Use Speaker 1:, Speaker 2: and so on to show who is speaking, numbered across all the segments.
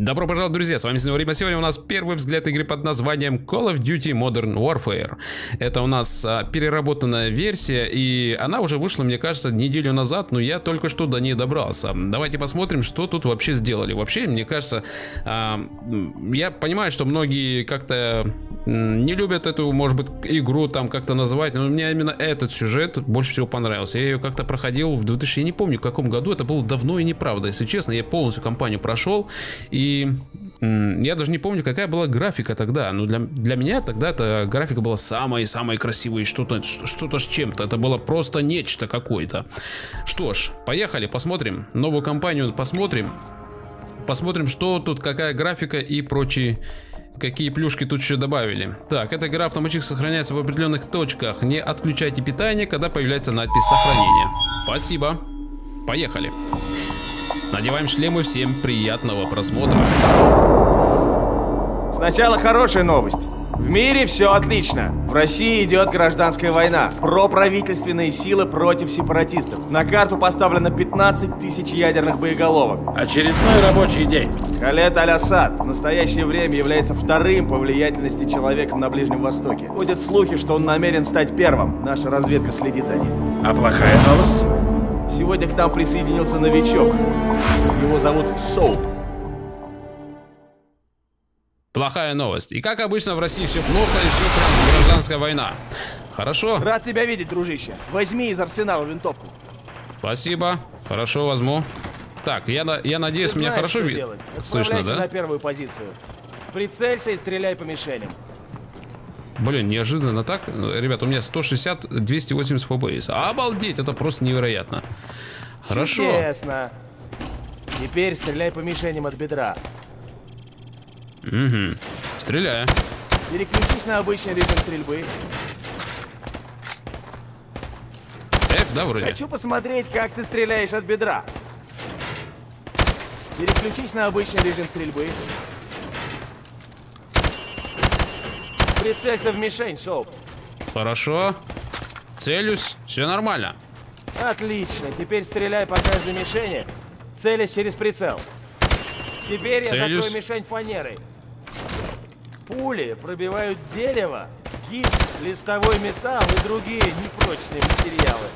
Speaker 1: Добро пожаловать, друзья, с вами снова Рима. Сегодня у нас первый взгляд игры под названием Call of Duty Modern Warfare. Это у нас а, переработанная версия, и она уже вышла, мне кажется, неделю назад, но я только что до ней добрался. Давайте посмотрим, что тут вообще сделали. Вообще, мне кажется, а, я понимаю, что многие как-то не любят эту, может быть, игру там как-то называть, но мне именно этот сюжет больше всего понравился. Я ее как-то проходил в 2000, я не помню в каком году, это было давно и неправда, если честно. Я полностью кампанию прошел, и я даже не помню, какая была графика тогда. Но для, для меня тогда эта графика была самой-самой красивой. Что-то что-то с чем-то. Это было просто нечто какое-то. Что ж, поехали, посмотрим. Новую кампанию посмотрим. Посмотрим, что тут, какая графика и прочие какие плюшки тут еще добавили. Так, эта игра автоматически сохраняется в определенных точках. Не отключайте питание, когда появляется надпись сохранения. Спасибо. Поехали. Надеваем шлемы, всем приятного просмотра.
Speaker 2: Сначала хорошая новость. В мире все отлично. В России идет гражданская война. Проправительственные силы против сепаратистов. На карту поставлено 15 тысяч ядерных боеголовок.
Speaker 3: Очередной рабочий день.
Speaker 2: Халет Аль-Асад в настоящее время является вторым по влиятельности человеком на Ближнем Востоке. Ходят слухи, что он намерен стать первым. Наша разведка следит за ним.
Speaker 3: А плохая новость?
Speaker 2: Сегодня к нам присоединился новичок. Его зовут Соуп.
Speaker 1: Плохая новость. И как обычно в России все плохо и все прям гражданская война. Хорошо.
Speaker 2: Рад тебя видеть, дружище. Возьми из арсенала винтовку.
Speaker 1: Спасибо. Хорошо, возьму. Так, я, я надеюсь,
Speaker 2: Ты
Speaker 1: меня
Speaker 2: знаешь,
Speaker 1: хорошо
Speaker 2: видно.
Speaker 1: слышно, да?
Speaker 2: на первую позицию. Прицелься и стреляй по мишеням.
Speaker 1: Блин, неожиданно так. Ребят, у меня 160, 280 FPS. Обалдеть, это просто невероятно. Хорошо.
Speaker 2: Чудесно. Теперь стреляй по мишеням от бедра.
Speaker 1: Угу. Стреляю.
Speaker 2: Переключись на обычный режим стрельбы.
Speaker 1: F, да, вроде?
Speaker 2: Хочу посмотреть, как ты стреляешь от бедра. Переключись на обычный режим стрельбы. Прицелься в мишень, Соуп.
Speaker 1: Хорошо. Целюсь. Все нормально.
Speaker 2: Отлично. Теперь стреляй по каждой мишени, целясь через прицел. Теперь я
Speaker 1: Целюсь.
Speaker 2: закрою мишень фанерой. Пули пробивают дерево, гипс, листовой металл и другие непрочные материалы.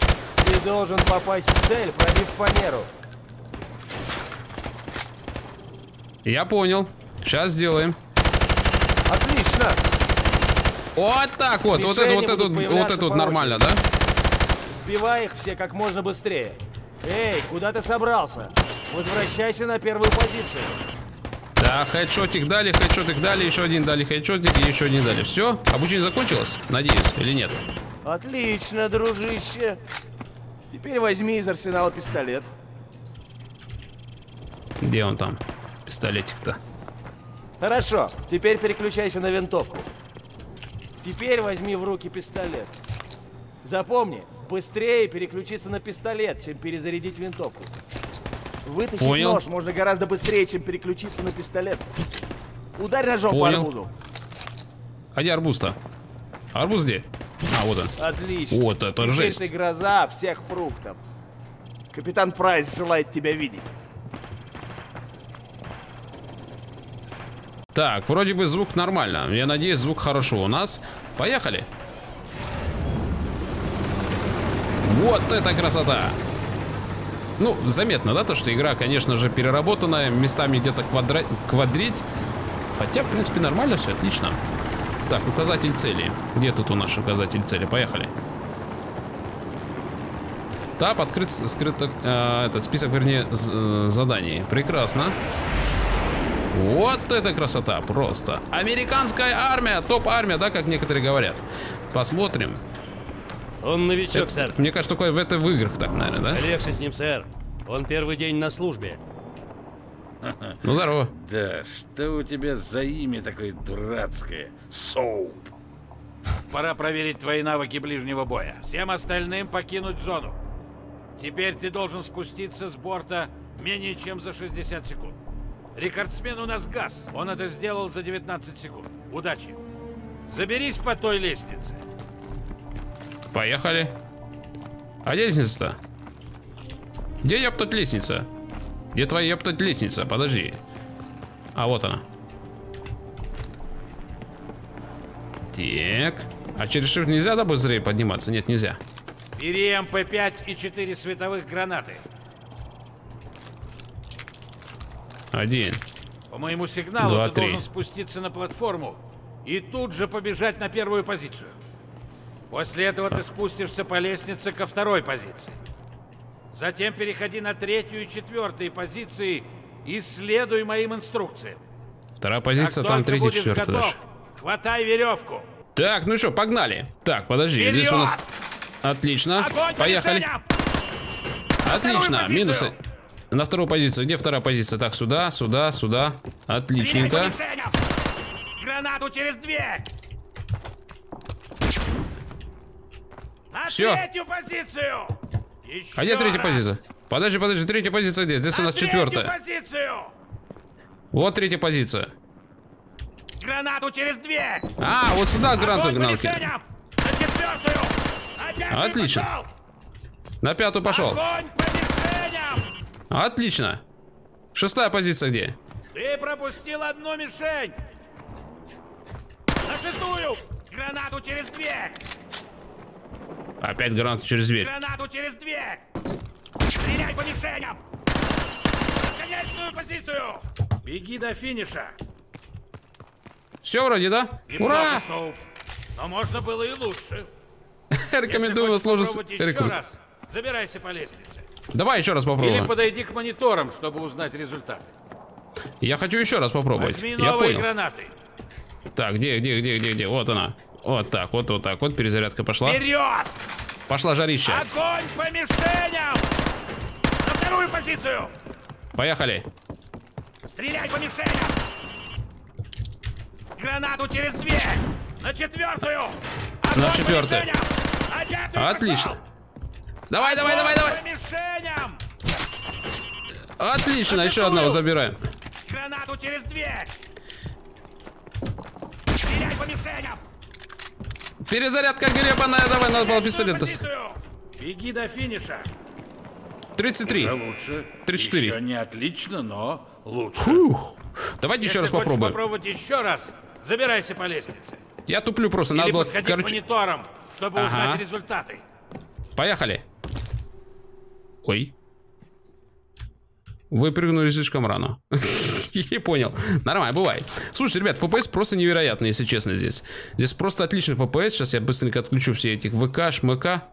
Speaker 2: Ты должен попасть в цель, пробив фанеру.
Speaker 1: Я понял. Сейчас сделаем. Вот так вот. Вот это, вот это, вот это вот нормально, да?
Speaker 2: Сбивай их все как можно быстрее. Эй, куда ты собрался? Возвращайся на первую позицию.
Speaker 1: Да, хедшотик дали, хедшотик дали, еще один дали хедшотик и еще один дали. Все? Обучение закончилось? Надеюсь, или нет?
Speaker 2: Отлично, дружище. Теперь возьми из арсенала пистолет.
Speaker 1: Где он там? Пистолетик-то.
Speaker 2: Хорошо, теперь переключайся на винтовку. Теперь возьми в руки пистолет. Запомни, быстрее переключиться на пистолет, чем перезарядить винтовку. Вытащить
Speaker 1: Понял.
Speaker 2: нож можно гораздо быстрее, чем переключиться на пистолет. Ударь ножом
Speaker 1: Понял.
Speaker 2: по арбузу.
Speaker 1: А где арбуз-то? Арбуз где? А, вот он.
Speaker 2: Отлично.
Speaker 1: Вот это
Speaker 2: Теперь
Speaker 1: жесть.
Speaker 2: ты гроза всех фруктов. Капитан Прайс желает тебя видеть.
Speaker 1: Так, вроде бы звук нормально. Я надеюсь, звук хорошо у нас. Поехали. Вот это красота! Ну, заметно, да, то, что игра, конечно же, переработанная, местами где-то квадра... квадрить. Хотя, в принципе, нормально все, отлично. Так, указатель цели. Где тут у нас указатель цели? Поехали. Тап, открыт скрыт, э, этот список, вернее, э, заданий. Прекрасно. Вот это красота, просто. Американская армия, топ-армия, да, как некоторые говорят. Посмотрим.
Speaker 4: Он новичок,
Speaker 1: Это-
Speaker 4: сэр.
Speaker 1: мне кажется, только в, это в играх так, наверное, да?
Speaker 4: Легче с ним, сэр. Он первый день на службе.
Speaker 1: Ну, здорово.
Speaker 3: Да, что у тебя за имя такое дурацкое? Соуп. Пора проверить твои навыки ближнего боя. Всем остальным покинуть зону. Теперь ты должен спуститься с борта менее чем за 60 секунд. Рекордсмен у нас Газ. Он это сделал за 19 секунд. Удачи. Заберись по той лестнице.
Speaker 1: Поехали. А где лестница-то? Где ёптать лестница? Где твоя ёптать лестница? Подожди. А вот она. Так. А через shift нельзя да быстрее подниматься? Нет, нельзя.
Speaker 3: Бери МП-5 и 4 световых гранаты.
Speaker 1: Один.
Speaker 3: По моему сигналу
Speaker 1: Два,
Speaker 3: ты
Speaker 1: три.
Speaker 3: должен спуститься на платформу и тут же побежать на первую позицию. После этого ты спустишься по лестнице ко второй позиции. Затем переходи на третью и четвертую позиции и следуй моим инструкциям.
Speaker 1: Вторая позиция, там третья, четвертая
Speaker 3: готов,
Speaker 1: дальше.
Speaker 3: хватай веревку.
Speaker 1: Так, ну что, погнали. Так, подожди,
Speaker 3: Вперед!
Speaker 1: здесь у нас... Отлично.
Speaker 3: Огонь по
Speaker 1: Поехали. Отлично. Минусы. На вторую позицию. Где вторая позиция? Так, сюда, сюда, сюда. Отличненько.
Speaker 3: Гранату через дверь! На третью позицию! Еще
Speaker 1: А где третья
Speaker 3: раз!
Speaker 1: позиция? Подожди, подожди, третья позиция где? Здесь у
Speaker 3: На
Speaker 1: нас четвертая.
Speaker 3: позицию!
Speaker 1: Вот третья позиция.
Speaker 3: Гранату через дверь!
Speaker 1: А, вот сюда гранату!
Speaker 3: На не
Speaker 1: Отлично.
Speaker 3: пошел!
Speaker 1: На пятую пошел.
Speaker 3: Огонь!
Speaker 1: Отлично. Шестая позиция где?
Speaker 3: Ты пропустил одну мишень! На шестую! Гранату через дверь!
Speaker 1: Опять гранату через дверь.
Speaker 3: Гранату через дверь! Стреляй по мишеням! На конечную позицию! Беги до финиша!
Speaker 1: Все вроде, да? Ура!
Speaker 3: Неплохо, Соуп. Но можно было и лучше.
Speaker 1: Рекомендую вас
Speaker 3: еще
Speaker 1: рекрут.
Speaker 3: раз, забирайся по лестнице.
Speaker 1: Давай еще раз
Speaker 3: Или
Speaker 1: попробуем.
Speaker 3: подойди к мониторам, чтобы узнать результаты.
Speaker 1: Я хочу еще раз попробовать.
Speaker 3: Возьми
Speaker 1: Я
Speaker 3: новые
Speaker 1: понял.
Speaker 3: гранаты.
Speaker 1: Так, где, где, где, где, где? Вот она. Вот так, вот, вот так, вот перезарядка пошла.
Speaker 3: Вперед!
Speaker 1: Пошла жарища.
Speaker 3: Огонь по мишеням! На вторую позицию!
Speaker 1: Поехали.
Speaker 3: Стреляй по мишеням! Гранату через дверь! На четвертую! Огонь
Speaker 1: На четвертую. Отлично.
Speaker 3: попал!
Speaker 1: Давай, давай, давай, давай.
Speaker 3: по мишеням!
Speaker 1: Отлично, еще одного забираем.
Speaker 3: Гранату через дверь! Стреляй по мишеням!
Speaker 1: Перезарядка гребаная, давай, надо было пистолет.
Speaker 3: позицию! Беги до финиша!
Speaker 1: 33.
Speaker 3: лучше.
Speaker 1: 34.
Speaker 3: Еще не отлично, но лучше.
Speaker 1: Фух. Давайте еще
Speaker 3: Если
Speaker 1: раз
Speaker 3: хочешь
Speaker 1: попробуем.
Speaker 3: попробовать еще раз, забирайся по лестнице.
Speaker 1: Я туплю просто, надо
Speaker 3: Или
Speaker 1: было,
Speaker 3: подходи к
Speaker 1: короче,
Speaker 3: мониторам, чтобы
Speaker 1: Ага.
Speaker 3: узнать результаты.
Speaker 1: поехали. Ой. Вы прыгнули слишком рано. Я понял. Нормально, бывает. Слушай, ребят, FPS просто невероятно, если честно, здесь. Здесь просто отличный FPS. Сейчас я быстренько отключу все этих ВК, ШМК.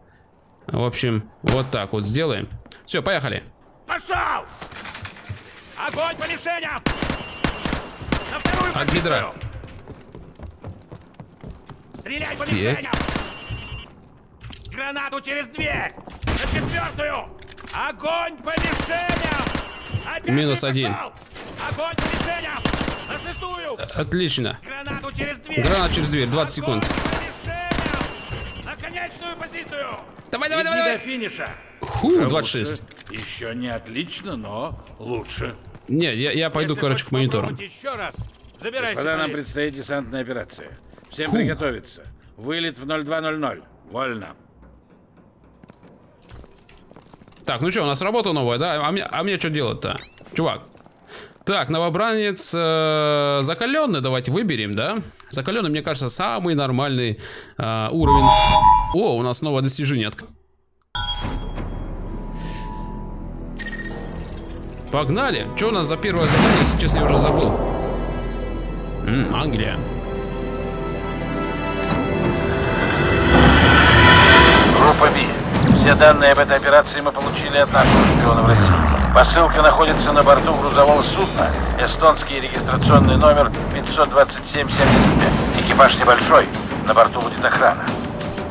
Speaker 1: В общем, вот так вот сделаем. Все, поехали.
Speaker 3: Пошел! Огонь по мишеням! На вторую
Speaker 1: От бедра.
Speaker 3: Стреляй по мишеням! Гранату через дверь! На четвертую! Огонь по мишеням! Опять
Speaker 1: Минус один.
Speaker 3: Огонь по мишеням! На шестую!
Speaker 1: Отлично.
Speaker 3: Гранату через дверь!
Speaker 1: Гранат через дверь, 20 секунд.
Speaker 3: Огонь по мишеням! На конечную позицию!
Speaker 1: Давай, давай, давай, давай.
Speaker 3: до финиша!
Speaker 1: Фу, 26.
Speaker 3: Еще не отлично, но лучше.
Speaker 1: Не, я, я пойду,
Speaker 3: Если
Speaker 1: короче, к
Speaker 3: попробовать еще раз, забирайся
Speaker 5: Господа,
Speaker 3: по
Speaker 5: нам предстоит десантная операция. Всем
Speaker 1: Фу.
Speaker 5: приготовиться. Вылет в 0200. Вольно.
Speaker 1: Так, ну что, у нас работа новая, да? А мне, а мне что делать-то? Чувак. Так, новобранец э, закаленный, давайте выберем, да? Закаленный, мне кажется, самый нормальный э, уровень. О, у нас новое достижение. отк- Погнали. Что у нас за первое задание? Сейчас я уже забыл. М, Англия.
Speaker 5: Группа. Все данные об этой операции мы получили от нашего шпиона в России. Посылка находится на борту грузового судна. Эстонский регистрационный номер 52775. Экипаж небольшой. На борту будет охрана.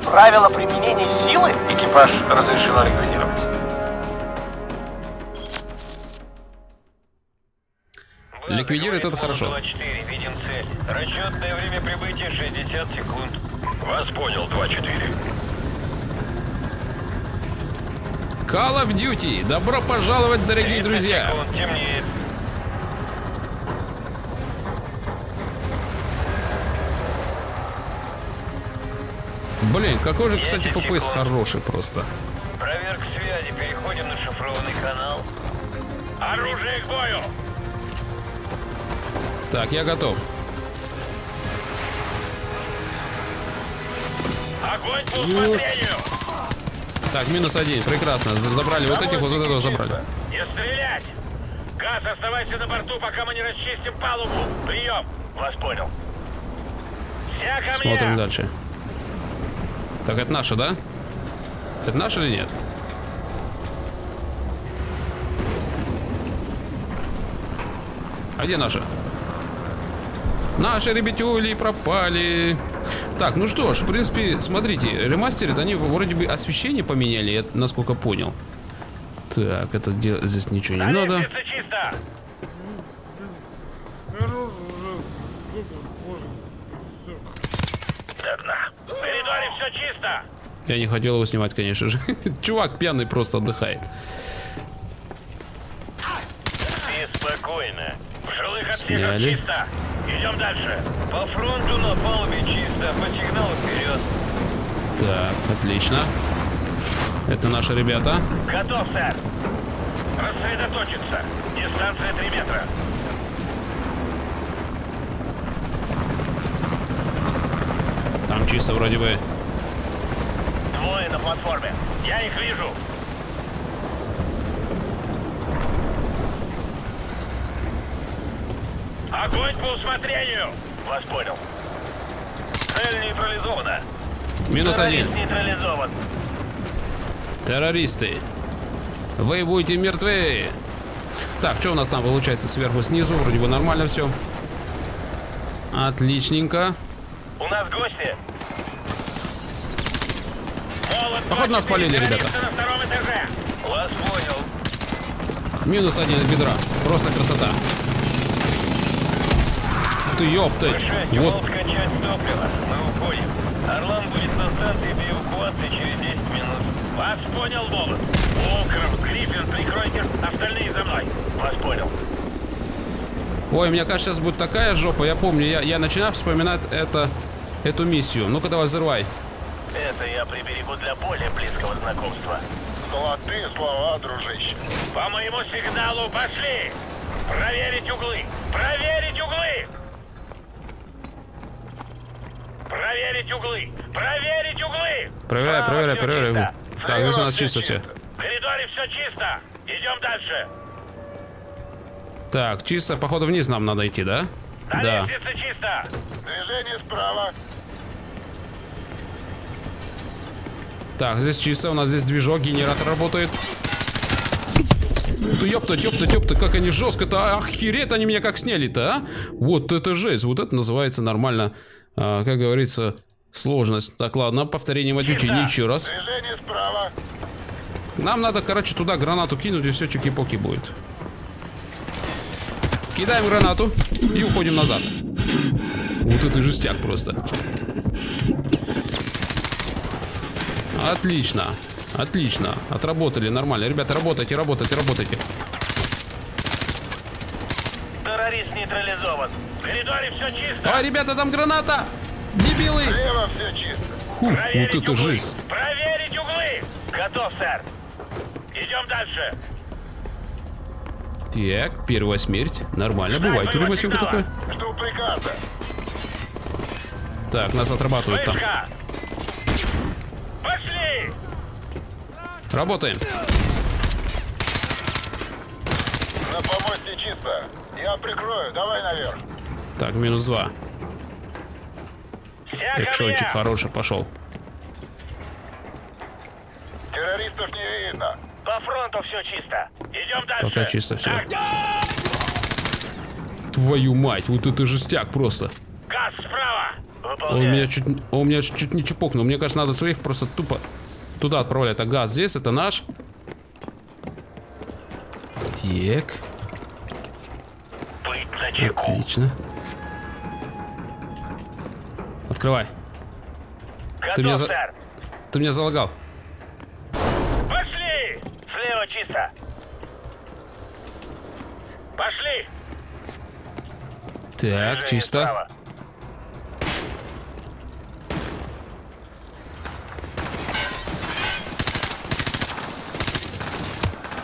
Speaker 2: Правила применения силы?
Speaker 5: Экипаж разрешено ликвидировать.
Speaker 1: Ликвидирует это хорошо.
Speaker 6: 2-4, видим цель. Расчетное время прибытия 60 секунд. Вас понял, 2-4.
Speaker 1: Call of Duty. Добро пожаловать, дорогие
Speaker 6: 30
Speaker 1: друзья.
Speaker 6: темнеет.
Speaker 1: Блин, какой же, кстати,
Speaker 6: 10
Speaker 1: FPS
Speaker 6: секунд.
Speaker 1: хороший просто.
Speaker 6: Проверка связи. Переходим на шифрованный канал. Оружие к бою!
Speaker 1: Так, я готов.
Speaker 6: Огонь по усмотрению!
Speaker 1: Так, минус один. Прекрасно. За- Забрали вот этих, вот этого забрали.
Speaker 6: Не стрелять! Газ, оставайся на борту, пока мы не расчистим палубу. Прием! Вас понял.
Speaker 1: Смотрим дальше. Так, это наши, да? Это наши или нет? А где наши? Наши ребятюли пропали. Так, ну что ж, в принципе, смотрите, ремастерят, они вроде бы освещение поменяли, я насколько понял. Так, это де- здесь ничего не
Speaker 6: На
Speaker 1: надо. Я не хотел его снимать, конечно же. Чувак пьяный просто отдыхает.
Speaker 6: И спокойно. В жилых отсеках
Speaker 1: Сняли.
Speaker 6: чисто. Идем дальше. По фронту на палубе чисто. По сигналу вперед.
Speaker 1: Так, отлично. Это наши ребята.
Speaker 6: Готов, сэр. Рассредоточиться. Дистанция 3 метра.
Speaker 1: Там чисто вроде бы.
Speaker 6: Двое на платформе. Я их вижу. Огонь по усмотрению. Вас понял. Цель нейтрализована.
Speaker 1: Минус один.
Speaker 6: Нейтрализован.
Speaker 1: Террористы. Вы будете мертвы. Так, что у нас там получается сверху снизу? Вроде бы нормально все. Отличненько.
Speaker 6: У нас гости. Молот
Speaker 1: Походу, нас полили, ребята.
Speaker 6: Вас понял.
Speaker 1: Минус один от бедра. Просто красота. Ты ёптать. Вот.
Speaker 6: Волк качать топливо. Мы уходим. Орлан будет на станции для эвакуации через 10 минут. Вас понял, Молот. Волкров, Гриффин, прикройте. Остальные за мной. Вас понял.
Speaker 1: Ой, мне кажется, сейчас будет такая жопа. Я помню, я, я начинаю вспоминать это, эту миссию. Ну-ка давай, взрывай.
Speaker 6: Это я приберегу для более близкого знакомства.
Speaker 7: Золотые слова, дружище.
Speaker 6: По моему сигналу пошли! Проверить углы! Проверить углы! Проверить углы! Проверить углы!
Speaker 1: Проверяй, проверяй, проверяй. Так, здесь у нас чисто все.
Speaker 6: В коридоре все чисто! Идем дальше!
Speaker 1: Так, чисто, походу вниз нам надо идти, да?
Speaker 6: На
Speaker 1: Да.
Speaker 6: лестнице чисто!
Speaker 7: Движение справа.
Speaker 1: Так, здесь чисто, у нас здесь движок, генератор работает. Да ёпта, ёпта, ёпта, как они жестко-то, охереть они меня как сняли-то, а? Вот это жесть, вот это называется нормально, а, как говорится, сложность. Так, ладно, повторение матючения еще раз. Нам надо, короче, туда гранату кинуть, и все чики-поки будет. Кидаем гранату и уходим назад. Вот это жестяк просто. Отлично. Отлично. Отработали нормально. Ребята, работайте, работайте, работайте.
Speaker 6: Террорист нейтрализован! В коридоре все чисто!
Speaker 1: А, ребята, там граната! Дебилы!
Speaker 7: Слева все чисто.
Speaker 1: Фу, вот это
Speaker 6: углы!
Speaker 1: жесть.
Speaker 6: Проверить углы! Готов, сэр! Идем дальше!
Speaker 1: Так, первая смерть. Нормально,
Speaker 6: Ждать
Speaker 1: бывает. Тюрьмасенька
Speaker 6: сигнала.
Speaker 1: такая.
Speaker 7: Жду приказа.
Speaker 1: Так, нас отрабатывают там.
Speaker 6: Пошли!
Speaker 1: Работаем.
Speaker 7: На помосте чисто. Я прикрою. Давай наверх.
Speaker 1: Так, минус два. Экшончик хороший пошел.
Speaker 7: Террористов не видно.
Speaker 6: По фронту все чисто. Идем дальше.
Speaker 1: Пока чисто все. Твою мать, вот это жестяк просто.
Speaker 6: газ справа.
Speaker 1: Он меня чуть, он меня чуть не чпокнул. Мне кажется, надо своих просто тупо туда отправлять. А газ здесь, это наш. Так,
Speaker 6: Быть на чеку.
Speaker 1: отлично. Открывай.
Speaker 6: Готов,
Speaker 1: ты меня за-
Speaker 6: сэр.
Speaker 1: Ты меня залагал.
Speaker 6: Пошли! Слева чисто. Пошли!
Speaker 1: Так,
Speaker 6: Движение
Speaker 1: чисто.
Speaker 6: справа.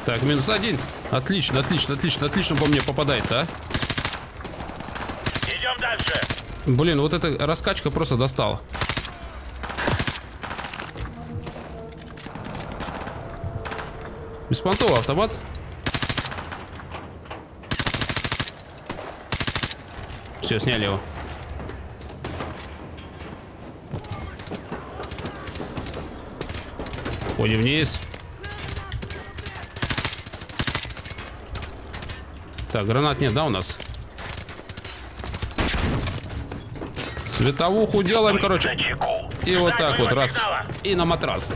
Speaker 1: Так, минус один. Отлично, отлично, отлично, отлично по мне попадает, а? Блин, вот эта раскачка просто достала. Беспонтовый автомат. Все, сняли его. Ходим вниз. Так, гранат нет, да, у нас? Световуху делаем, короче. И вот так вот, раз. И на матрас.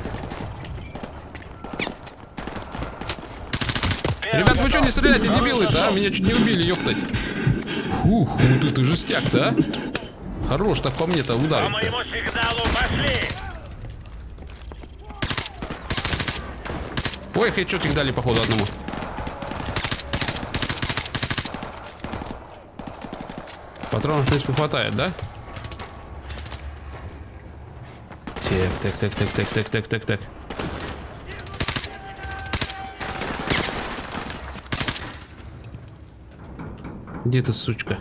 Speaker 1: Ребят, вы что не стреляете, дебилы-то, а? Меня чуть не убили, ёптать. Фух, вот это жестяк-то, а? Хорош, так по мне-то
Speaker 6: По
Speaker 1: ударить-то.
Speaker 6: моему сигналу пошли.
Speaker 1: Ой, хедшотик дали, походу, одному. Патронов, в принципе, хватает, да? Так, так, так, так, так, так, так, так, так. Где ты, сучка?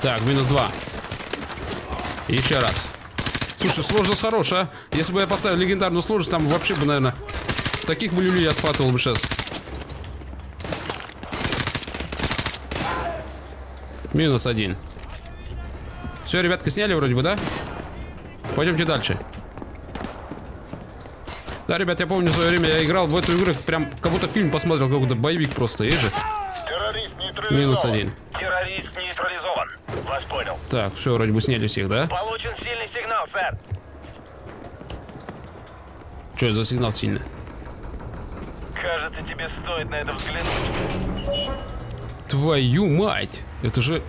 Speaker 1: Так, минус два. Еще раз. Слушай, сложность хорошая. а? Если бы я поставил легендарную сложность, там вообще бы, наверное, таких бы люлей отхватывал бы сейчас. Минус один. Все, ребятка, сняли вроде бы, да? Пойдемте дальше. Да, ребят, я помню в свое время я играл в эту игру, прям как будто фильм посмотрел, какой-то боевик просто, есть же? Минус один.
Speaker 6: Террорист нейтрализован. Вас понял.
Speaker 1: Так, все, вроде бы сняли всех, да?
Speaker 6: Получен сильный сигнал, сэр.
Speaker 1: Что это за сигнал сильный?
Speaker 6: Кажется, тебе стоит на это взглянуть.
Speaker 1: Твою мать! Это же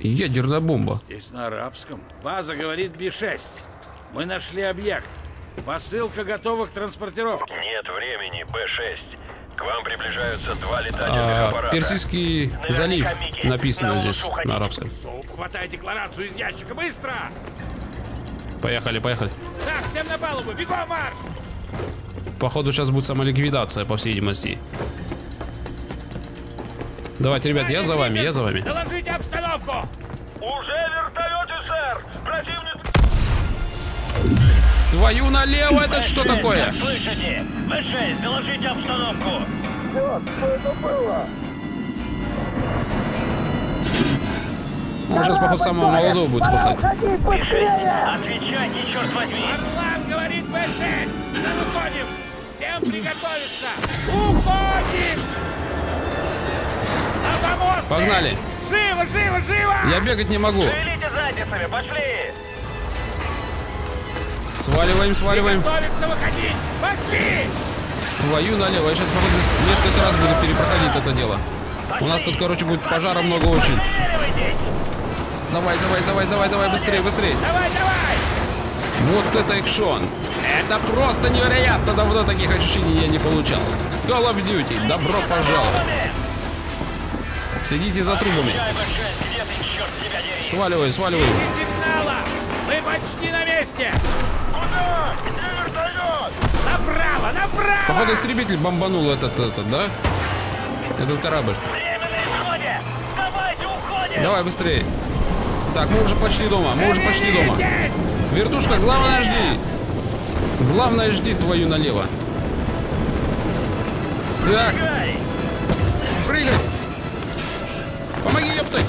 Speaker 1: ядерная бомба.
Speaker 3: Здесь на арабском. База говорит Би-6. Мы нашли объект. Посылка готова к транспортировке.
Speaker 6: Нет времени, Б-6. К вам приближаются два летательных
Speaker 1: А,
Speaker 6: аппарата.
Speaker 1: Персидский залив написано здесь на арабском.
Speaker 3: Хватай декларацию из ящика, быстро!
Speaker 1: Поехали, поехали.
Speaker 3: Так, всем на палубу, бегом марш!
Speaker 1: Походу сейчас будет самоликвидация, по всей видимости. Давайте, ребят, я за вами, я за вами.
Speaker 3: Доложите обстановку!
Speaker 6: Уже вертолете, сэр! Противник...
Speaker 1: Твою налево, это что
Speaker 6: Б6,
Speaker 1: такое?
Speaker 6: Слышите? Б6, доложите обстановку.
Speaker 1: Он сейчас, походу, самого молодого будет спасать.
Speaker 6: Б6, отвечайте, черт возьми.
Speaker 3: Орлан говорит Б6! Мы выходим! Всем приготовиться! Уходим! Помост!
Speaker 1: Погнали.
Speaker 3: Живо, живо, живо!
Speaker 1: Я бегать не могу.
Speaker 6: Шевелите задницами, пошли!
Speaker 1: Сваливаем, сваливаем.
Speaker 3: Пошли!
Speaker 1: Твою налево. Я сейчас, походу, несколько раз буду перепроходить это дело. У нас тут, короче, будет пожара много очень. Давай, давай, давай, давай, давай, быстрее, быстрее.
Speaker 3: Давай, давай!
Speaker 1: Вот это экшон. Это просто невероятно. Давно таких ощущений я не получал. Call of Duty, добро пожаловать. Следите за трубами.
Speaker 6: Ай, Б6, где ты, черт тебя дери?
Speaker 1: Сваливай, сваливай.
Speaker 3: Мы почти на месте!
Speaker 7: Куда? Где вертолет?
Speaker 3: Направо, направо!
Speaker 1: Походу истребитель бомбанул этот, этот, да? Этот корабль.
Speaker 6: Время на исходе! Давайте уходим!
Speaker 1: Давай быстрее. Так, мы уже почти дома, мы уже почти дома. Вертушка, главное жди. Главное жди твою налево. Так, Помоги, ёптать.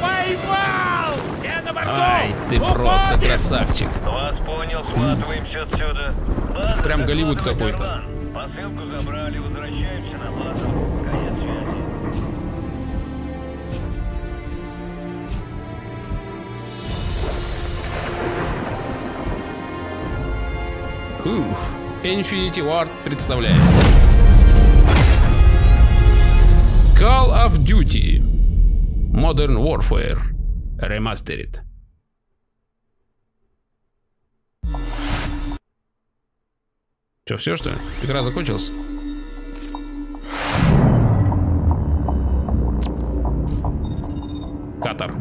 Speaker 3: Поймал! Все на борту!
Speaker 1: Ай, ты
Speaker 3: Уходим!
Speaker 1: просто красавчик.
Speaker 6: Вас понял, сматываемся отсюда. База
Speaker 1: Прям Голливуд какой-то.
Speaker 6: Посылку забрали, возвращаемся на базу. Конец связи.
Speaker 1: Ух, Infinity Ward представляет. Call of Duty Modern Warfare Remastered. Че, все что ли? Игра закончилась? Катар.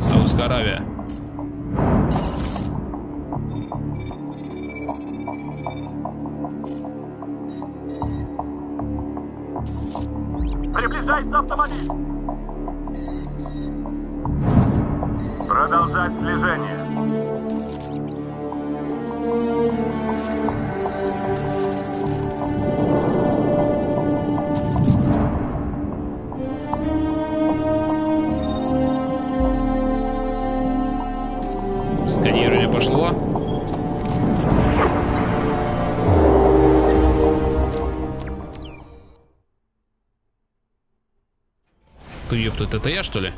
Speaker 1: Саудовская Аравия.
Speaker 7: Продолжать слежение.
Speaker 1: Это я, что ли?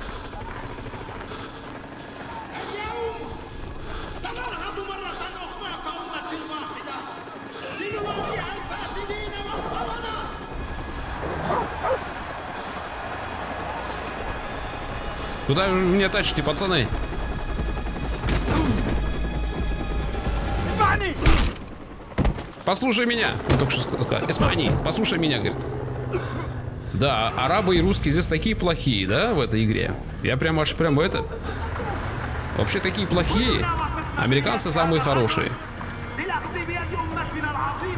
Speaker 1: Куда вы меня тащите, пацаны? Послушай меня! Только что сказал. Эсмани, послушай меня, говорит. Да, арабы и русские здесь такие плохие, да, в этой игре? Я прям аж прям этот Вообще такие плохие. Американцы самые хорошие.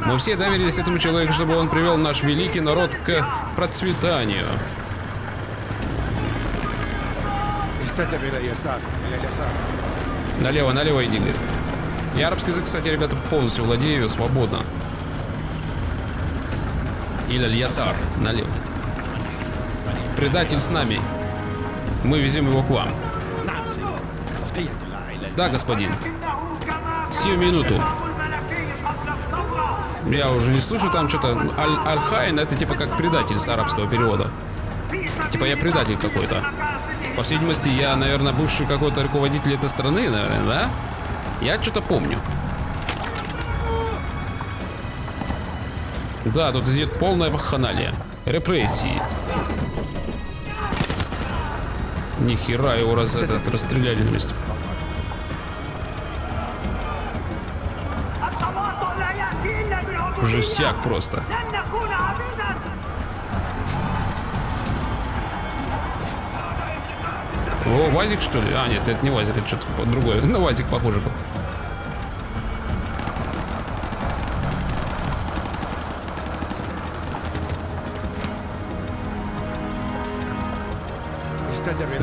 Speaker 1: Мы все доверились этому человеку, чтобы он привел наш великий народ к процветанию. Налево, налево иди, говорит. Я арабский язык, кстати, ребята, полностью владею, свободно. Или Ясар, налево предатель с нами. Мы везем его к вам. Да, господин. Сию минуту. Я уже не слышу там что-то. Аль-Хайн это типа как предатель с арабского перевода. Типа я предатель какой-то. По всей видимости, я, наверное, бывший какой-то руководитель этой страны, наверное, да? Я что-то помню. Да, тут идет полная вахханалия. Репрессии. Ни хера его раз этот расстреляли
Speaker 6: вместе.
Speaker 1: Жестяк просто. О, ВАЗик что ли? А, нет, это не ВАЗик, это что-то другое. На ВАЗик похоже.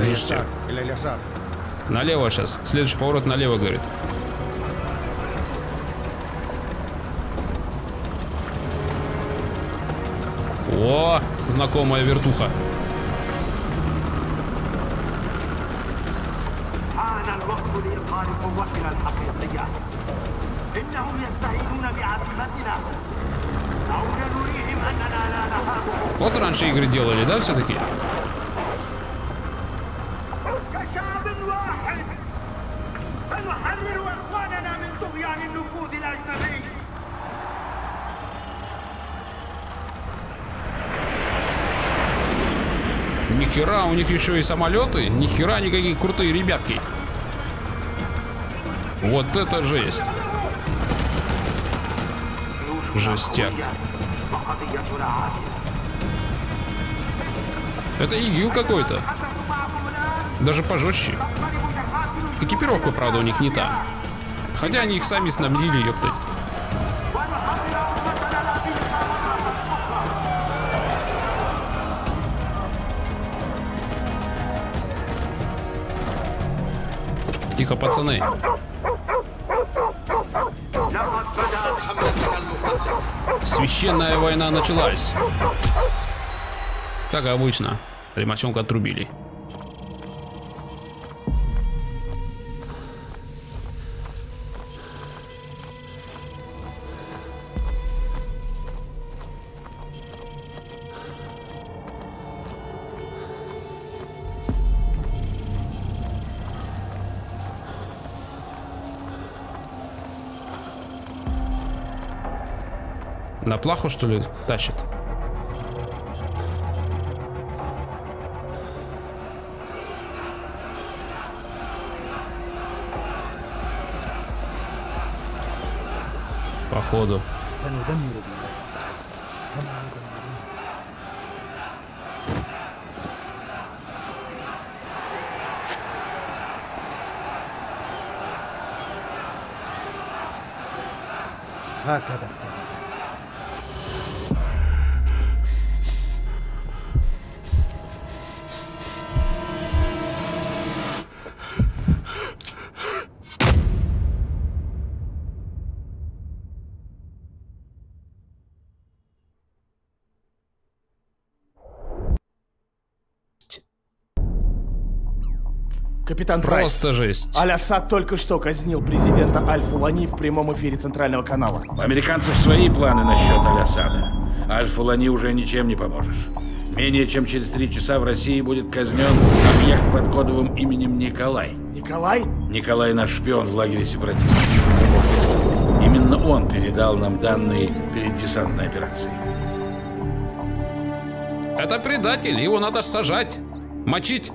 Speaker 8: Слушайте.
Speaker 1: Налево сейчас. Следующий поворот налево, говорит. О, знакомая вертуха. Вот раньше игры делали, да, все-таки?
Speaker 6: من طغيان النفوذ الأجنبي
Speaker 1: Нихера, у них еще и самолеты. Нихера, никакие крутые ребятки. Вот это жесть. Жестяк.
Speaker 6: وقضيتنا عادلة
Speaker 1: Это ИГИЛ какой-то.
Speaker 6: حدثوا معكم الآن
Speaker 1: Даже пожестче.
Speaker 6: تنقلب تحاكم
Speaker 1: Экипировка, правда, у них не та. Хотя они их сами снабдили, ёптать. Тихо, пацаны. Священная война началась. Как обычно, ремачонка отрубили. плаху, что ли, тащит? Походу.
Speaker 8: سندمر بنا كما يدمرون هكذا
Speaker 2: Капитан Прайс.
Speaker 1: Просто жесть.
Speaker 2: Аль-Асад только что казнил президента Аль-Фулани в прямом эфире Центрального канала.
Speaker 5: У американцев свои планы насчет Аль-Асада. Аль-Фулани уже ничем не поможешь. Менее чем через три часа в России будет казнен объект под кодовым именем Николай.
Speaker 2: Николай?
Speaker 5: Николай наш шпион в лагере сепаратистов. Именно он передал нам данные перед десантной операцией.
Speaker 1: Это предатель, его надо сажать. Мочить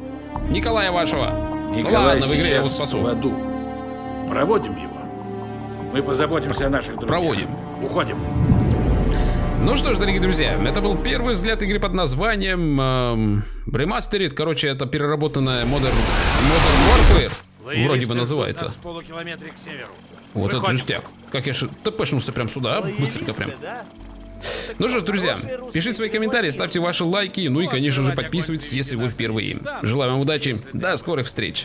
Speaker 1: Николая вашего. Ну
Speaker 5: Николай
Speaker 1: ладно, в игре я его спасу.
Speaker 5: в аду. Проводим его. Мы позаботимся о наших друзьях.
Speaker 1: Проводим.
Speaker 5: Уходим.
Speaker 1: Ну что ж, дорогие друзья, это был первый взгляд игры под названием эм, Remastered. Короче, это переработанная Modern, Modern Warfare.
Speaker 5: Лоялисты
Speaker 1: Вроде бы называется. Вот это
Speaker 5: Выходим.
Speaker 1: жестяк. Как я ши- тпшнулся прям сюда, а? быстренько прям.
Speaker 2: Да?
Speaker 1: Ну что ж, друзья, пишите свои комментарии, ставьте ваши лайки, ну и, конечно же, подписывайтесь, если вы впервые. Желаю вам удачи, до скорых встреч.